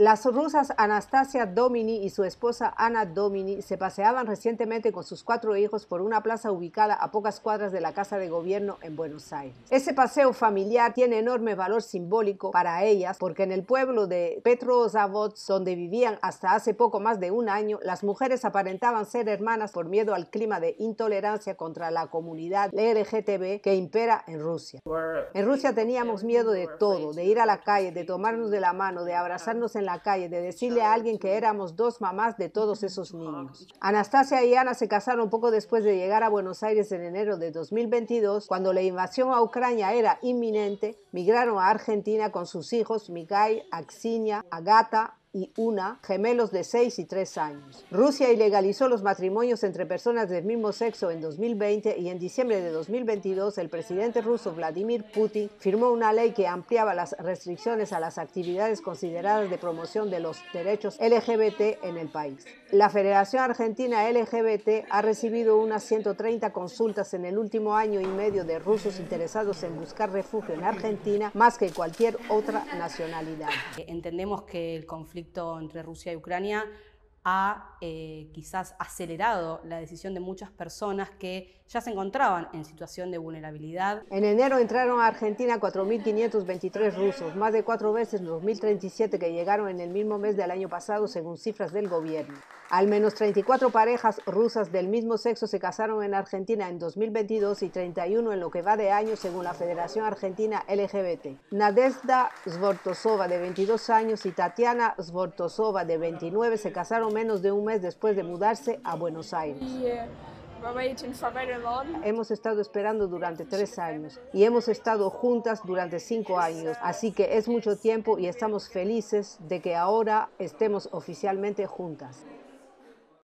Las rusas Anastasia Domini y su esposa Ana Domini se paseaban recientemente con sus cuatro hijos por una plaza ubicada a pocas cuadras de la Casa de Gobierno en Buenos Aires. Ese paseo familiar tiene enorme valor simbólico para ellas porque en el pueblo de Petrozavodsk, donde vivían hasta hace poco más de un año, las mujeres aparentaban ser hermanas por miedo al clima de intolerancia contra la comunidad LGTB que impera en Rusia. En Rusia teníamos miedo de todo, de ir a la calle, de tomarnos de la mano, de abrazarnos en la calle, de decirle a alguien que éramos dos mamás de todos esos niños. Anastasia y Ana se casaron poco después de llegar a Buenos Aires en enero de 2022, cuando la invasión a Ucrania era inminente, migraron a Argentina con sus hijos Mikhail, Axinia, Agata, y una, gemelos de 6 y 3 años. Rusia ilegalizó los matrimonios entre personas del mismo sexo en 2020 y en diciembre de 2022 el presidente ruso Vladimir Putin firmó una ley que ampliaba las restricciones a las actividades consideradas de promoción de los derechos LGBT en el país. La Federación Argentina LGBT ha recibido unas 130 consultas en el último año y medio de rusos interesados en buscar refugio en Argentina más que cualquier otra nacionalidad. Entendemos que el conflicto entre Rusia y Ucrania ha eh, quizás acelerado la decisión de muchas personas que ya se encontraban en situación de vulnerabilidad. En enero entraron a Argentina 4.523 rusos, más de cuatro veces los 1.037 que llegaron en el mismo mes del año pasado, según cifras del gobierno. Al menos 34 parejas rusas del mismo sexo se casaron en Argentina en 2022 y 31 en lo que va de año, según la Federación Argentina LGBT. Nadezhda Svortosova, de 22 años, y Tatiana Svortosova, de 29, se casaron menos de un mes después de mudarse a Buenos Aires. Hemos estado esperando durante tres años y hemos estado juntas durante cinco años, así que es mucho tiempo y estamos felices de que ahora estemos oficialmente juntas.